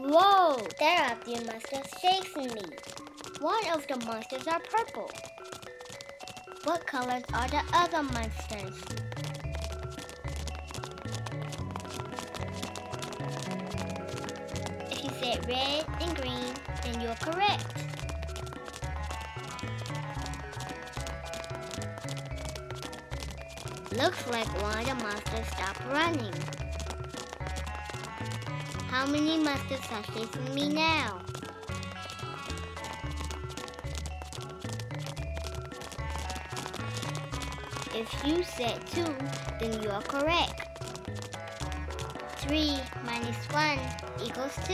Whoa! There are three monsters chasing me. One of the monsters are purple. What colors are the other monsters? If you said red and green, then you're correct. Looks like one of the monsters stopped running. How many monsters are chasing me now? If you said two, then you are correct. 3 minus 1 equals 2.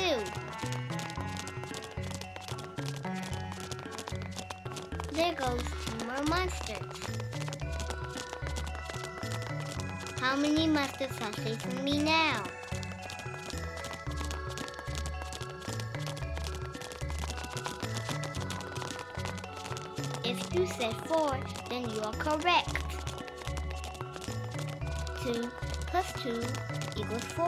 There goes two more monsters. How many monsters are chasing me now? If you said 4, then you are correct. 2 plus 2 equals 4.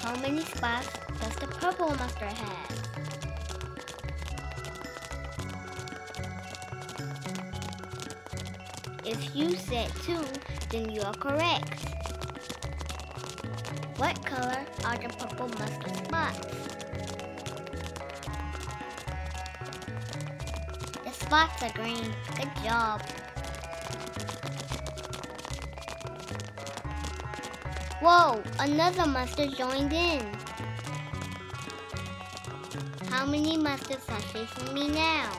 How many spots does the purple monster have? If you said 2, then you are correct. What color are the purple monster spots? Spots are green. Good job. Whoa, another monster joined in. How many monsters are chasing me now?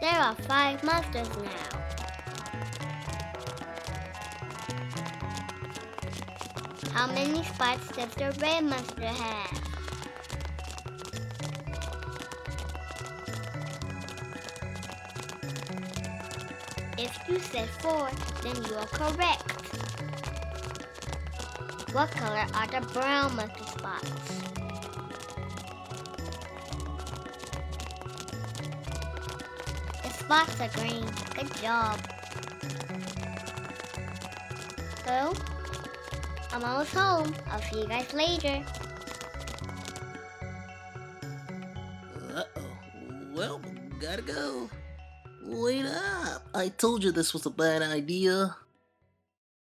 There are five monsters now. How many spots does the red monster have? If you said four, then you are correct. What color are the brown monkey spots? The spots are green. Good job. Well, I'm almost home. I'll see you guys later. Uh-oh. Well, gotta go. Wait up. I told you this was a bad idea.